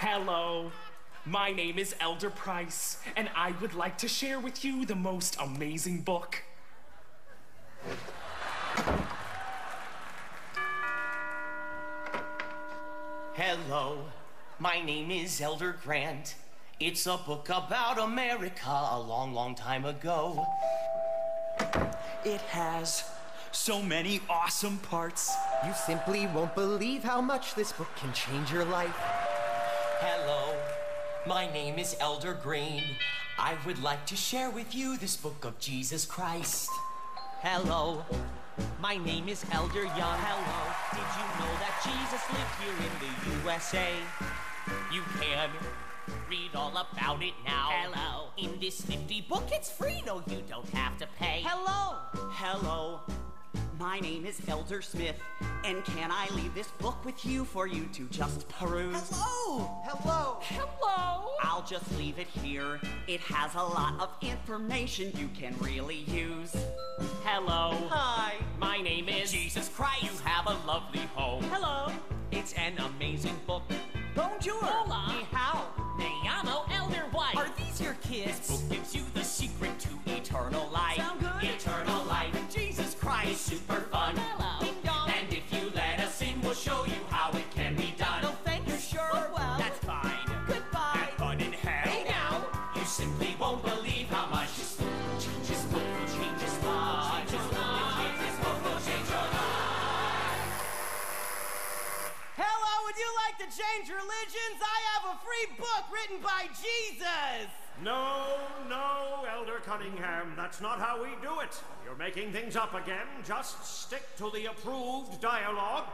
Hello. My name is Elder Price, and I would like to share with you the most amazing book. Hello. My name is Elder Grant. It's a book about America a long, long time ago. It has so many awesome parts. You simply won't believe how much this book can change your life. Hello, my name is Elder Green. I would like to share with you this book of Jesus Christ. Hello, my name is Elder Young. Hello, did you know that Jesus lived here in the USA? You can read all about it now. Hello. In this nifty book, it's free. No, you don't have to pay. Hello. Hello. My name is Elder Smith, and can I leave this book with you for you to just peruse? Hello. Hello. Hello. I'll just leave it here. It has a lot of information you can really use. Hello, Hi. my name is Jesus Christ. You have a lovely home. Hello. It's an amazing book. Bonjour. Hola. Ni hao. Me llamo Elder White. Are these your kids? book gives you change religions? I have a free book written by Jesus. No, no, Elder Cunningham, that's not how we do it. You're making things up again. Just stick to the approved dialogue.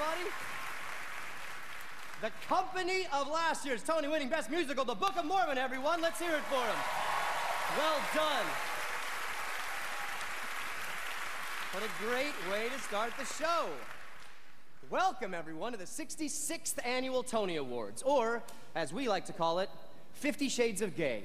Everybody. The company of last year's Tony winning Best Musical, The Book of Mormon, everyone. Let's hear it for them. Well done. What a great way to start the show. Welcome, everyone, to the 66th Annual Tony Awards, or, as we like to call it, Fifty Shades of Gay.